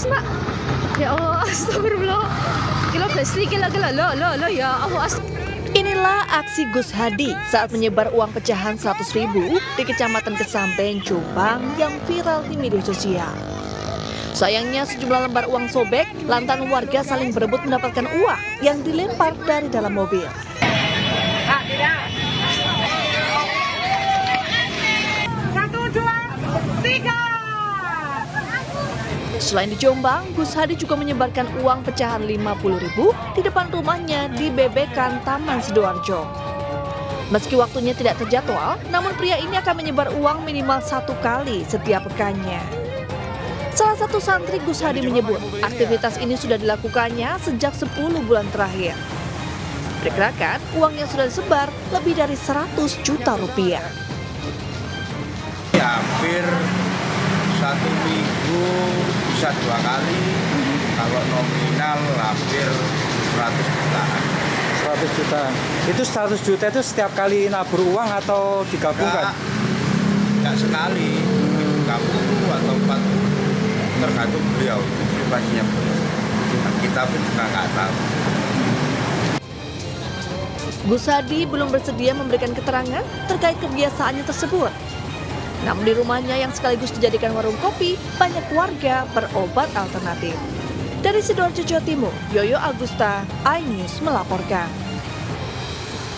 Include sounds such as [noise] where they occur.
mas mbak. Ya Allah, [laughs] astagfirullah. Kilo besli, kilo kilo, lo, lo, lo, ya Allah, astagfirullah. Inilah aksi Gus Hadi saat menyebar uang pecahan 100 ribu di Kecamatan Kesamben, Jombang yang viral di media sosial. Sayangnya sejumlah lembar uang sobek lantaran warga saling berebut mendapatkan uang yang dilempar dari dalam mobil. Satu, dua, tiga. Selain di Jombang, Gus Hadi juga menyebarkan uang pecahan 50 ribu di depan rumahnya di Bebekan Taman Sidoarjo. Meski waktunya tidak terjadwal, namun pria ini akan menyebar uang minimal satu kali setiap pekannya. Salah satu santri Gus Hadi menyebut aktivitas ini sudah dilakukannya sejak 10 bulan terakhir. Perkirakan uang yang sudah disebar lebih dari 100 juta rupiah. Ya, hampir bisa dua kali. Kalau nominal hampir 100 jutaan. 100 juta. Itu 100 juta itu setiap kali nabur uang atau digabungkan? enggak, enggak sekali. 30 atau 40 tergantung beliau. Beliau Nah, kita pun juga nggak tahu. Gus Hadi belum bersedia memberikan keterangan terkait kebiasaannya tersebut. Namun di rumahnya yang sekaligus dijadikan warung kopi, banyak warga berobat alternatif. Dari Sidoarjo, Jawa Timur, Yoyo Agusta, iNews melaporkan.